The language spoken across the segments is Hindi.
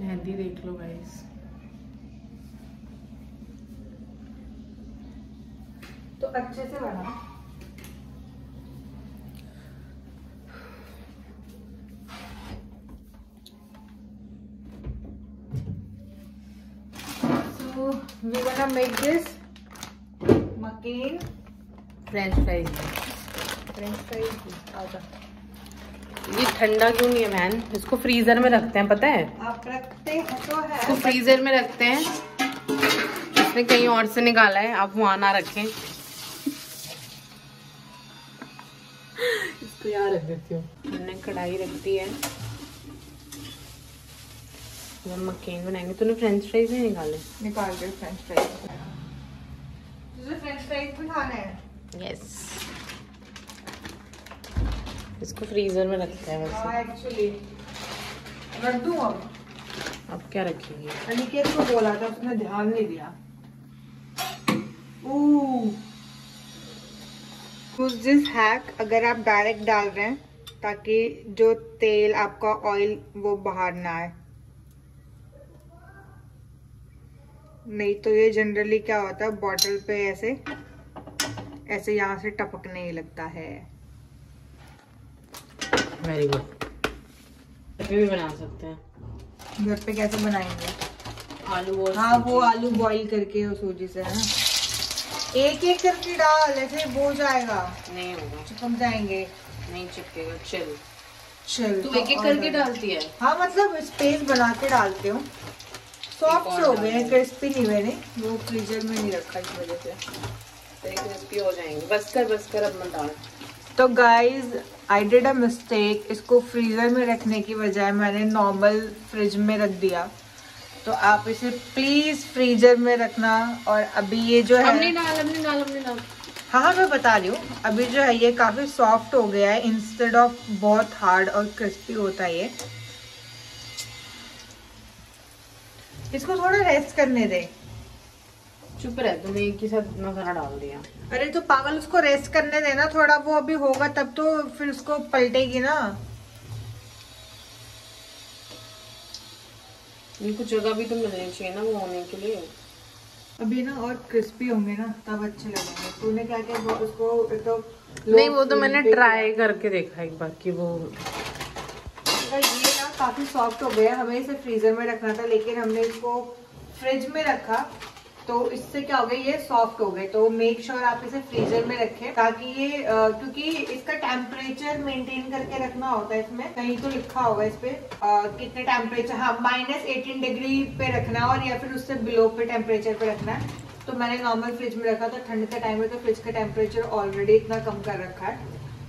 मेहंदी देख लो गाइस तो अच्छे से बना फ्रेंच फ्राइज फ्रेंच फ्राइज आ ये ठंडा क्यों नहीं है बहन इसको फ्रीजर में रखते हैं पता है? आप रखते हैं तो इसको है फ्रीजर में रखते हैं। इसने कहीं और से निकाला है आप वहाँ ना रखें। इसको यहाँ रख देती हूँ। हमने कढ़ाई रख दी है। हम मक्केन बनाएँगे। तूने फ्रेंच फ्राइज नहीं निकाले? निकाल दे फ्रेंच फ्राइज तुझे फ्रेंच फ्राइज भी खाने हैं? यस इसको फ्रीजर में रखते हैं हाँ वैसे एक्चुअली रख दूँ अब? अब क्या रखेंगे? अनिकेत को बोला था उसने ध्यान नहीं दिया। यूज़ दिस हैक अगर आप डायरेक्ट डाल रहे हैं ताकि जो तेल आपका ऑयल वो बाहर ना आए। नहीं तो ये जनरली क्या होता है बॉटल पे ऐसे ऐसे यहाँ से टपकने ही लगता है। वेरी गुड भी बना सकते हैं। घर पे कैसे बनाएँगे? आलू और हाँ वो आलू बॉईल करके उस सूजी से है। ना एक एक करके डाल ऐसे वो जाएगा। नहीं होगा। चिपक जाएँगे? नहीं चिपकेगा चल चल तू तो एक एक करके डालती है? हाँ मतलब स्पेस बना के डालते हो। सॉफ्ट हो गए क्रिस्पी नहीं नहीं। वो फ्रीजर में नहीं रखा इस वजह से। क्रिस्पी हो जाएँगे। बस कर बस कर अब मत डाल। तो guys I did a mistake इसको फ्रीजर में रखने की बजाय मैंने नॉर्मल फ्रिज में रख दिया। तो आप इसे प्लीज़ फ्रीजर में रखना और अभी ये जो है डाल डाल डाल हाँ हाँ मैं बता रही हूँ। अभी जो है ये काफ़ी सॉफ्ट हो गया है। इंस्टेड ऑफ़ बहुत हार्ड और क्रिस्पी होता है ये। इसको थोड़ा रेस्ट करने दे। चुप रह तूने एक ही साथ इतना सारा डाल दिया। अरे तो पागल उसको रेस्ट करने देना थोड़ा वो अभी होगा तब तो फिर उसको पलटेगी ना। ये कुछ जगह भी तो मिलनी चाहिए ना वो होने के लिए। अभी ना और क्रिस्पी होंगे ना तब अच्छे लगेंगे। तूने क्या क्या वो उसको तो नहीं वो तो मैंने ट्राई करके देखा एक बार कि वो ये ना काफ़ी सॉफ्ट हो गया हमें इसे फ्रीजर में रखना था लेकिन हमने इसको फ्रिज में रखा। तो इससे क्या हो गया, ये सॉफ्ट हो गए। तो मेक श्योर sure आप इसे फ्रीजर में रखें ताकि ये क्योंकि इसका टेम्परेचर मेंटेन करके रखना होता है इसमें। कहीं तो लिखा होगा इस पे कितने टेम्परेचर हाँ माइनस एटीन डिग्री पे रखना और या फिर उससे बिलो पे टेम्परेचर पे रखना। है तो मैंने नॉर्मल फ्रिज में रखा था, ठंड का टाइम है तो फ्रिज का टेम्परेचर ऑलरेडी इतना कम कर रखा है।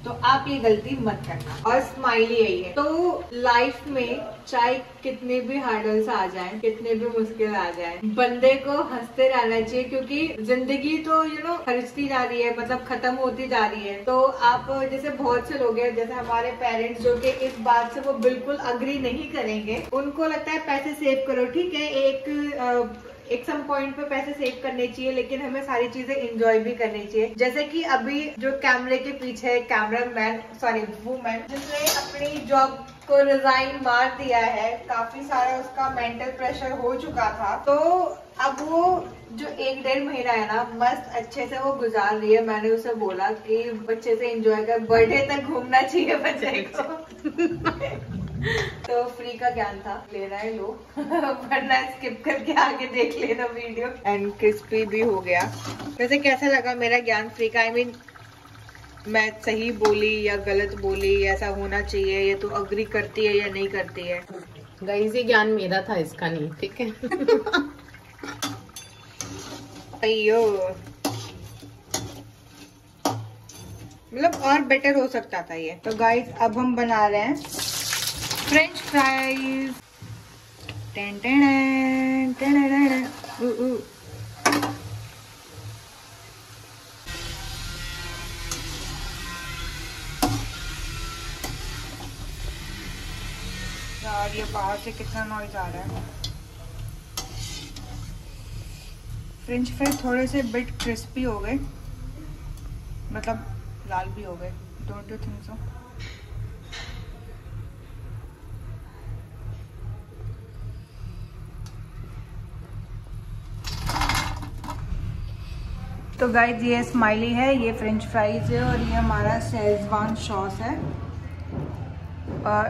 तो आप ये गलती मत करना। और स्माइली यही है तो लाइफ में चाहे कितने भी हार्डल्स आ जाएँ, कितने भी मुश्किल आ जाएँ, बंदे को हँसते रहना चाहिए क्योंकि ज़िंदगी तो यू नो खर्चती जा रही है मतलब खत्म होती जा रही है। तो आप जैसे बहुत से लोग हैं जैसे हमारे पेरेंट्स जो कि इस बात से वो बिल्कुल अग्री नहीं करेंगे उनको लगता है पैसे सेव करो ठीक है? एक एक सम पॉइंट पे पैसे सेव करने चाहिए लेकिन हमें सारी चीज़ें एंजॉय भी करनी चाहिए। जैसे कि अभी जो कैमरे के पीछे कैमरा मैन सॉरी वूमैन जिसने अपनी जॉब को रिजाइन मार दिया है काफ़ी सारा उसका मेंटल प्रेशर हो चुका था। तो अब वो जो एक डेढ़ महीना है ना मस्त अच्छे से वो गुजार रही है। मैंने उसे बोला कि बच्चे से एंजॉय कर बर्थडे तक घूमना चाहिए बच्चे को। तो फ्री का ज्ञान था लेना है लो वरना स्किप करके आगे देख लेना वीडियो एंड क्रिस्पी भी हो गया। वैसे कैसा लगा मेरा ज्ञान फ्री का? आई I मीन mean, मैं सही बोली या गलत बोली ऐसा होना चाहिए ये तो अग्री करती है या नहीं करती है? गाइस ये ज्ञान मेरा था इसका नहीं ठीक है? अयो मतलब और बेटर हो सकता था ये। तो गाइस अब हम बना रहे हैं। French fries ten ten ten यार, ये बाहर से कितना नॉइज़ आ रहा है। फ्रेंच फ्राई थोड़े से बिट क्रिस्पी हो गए। मतलब लाल भी हो गए। डोंट यू थिंक सो तो गाइज़ ये स्माइली है ये फ्रेंच फ्राइज है और ये हमारा शेजवान सॉस है। और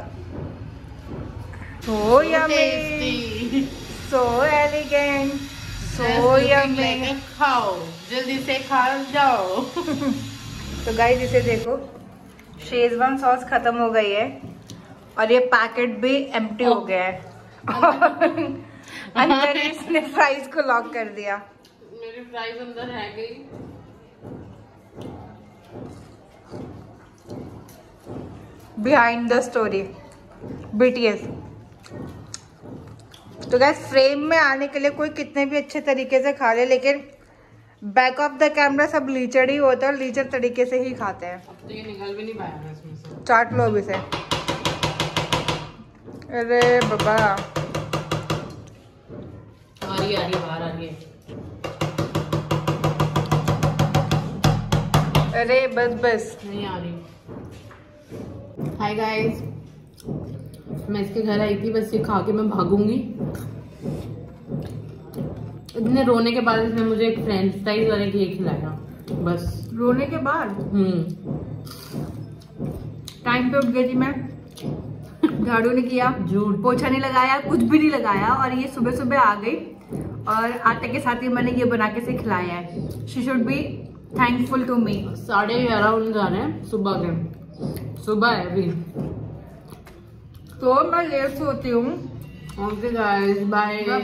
so yummy so elegant so yummy खाओ जल्दी से खा जाओ। तो गाइज़ इसे देखो शेजवान सॉस खत्म हो गई है और ये पैकेट भी एम्प्टी हो गया है। अंदर इसने फ्राइज को लॉक कर दिया। फ्राइज अंदर है गई बिहाइंड द स्टोरी बीटीएस तो गैस फ्रेम में आने के लिए कोई कितने भी अच्छे तरीके से खा ले लेकिन बैक ऑफ़ द कैमरा सब लीचड़ ही होता है और लीचड़ तरीके से ही खाते हैं। अब तो ये निकल भी नहीं पाया इसमें से। चाट लो अभी से अरे बाबा। आ रही आ रही बाहर आ रही है। अरे बस बस। नहीं आ रही। हाय गाइस मैं इसके घर आई थी बस ये खा के मैं भागूँगी। इतने रोने के बाद इसने मुझे एक फ्रेंच फ्राइज वाले केक खिलाया। बस। रोने के बाद? हम्म। टाइम पे उठ गई थी मैं। झाड़ू नहीं किया झूठ। पोछा नहीं लगाया कुछ भी नहीं लगाया और ये सुबह सुबह आ गई। और आटे के साथ ही मैंने ये बना के से खिलाया है। She should be thankful to me साढ़े ग्यारह बजे जा रहे हैं सुबह के। सुबह है अभी। तो मैं लेट सोती हूँ। Okay guys bye bye